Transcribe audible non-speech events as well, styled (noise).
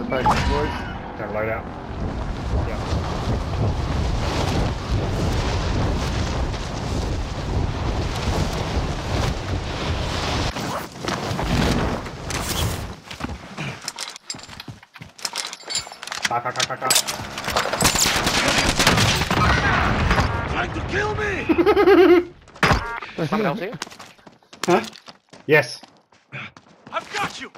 the package, boys. Have a loadout. Yeah. Back, back, back, back, back. Trying to kill me! (laughs) Someone else here? Huh? Yes. I've got you!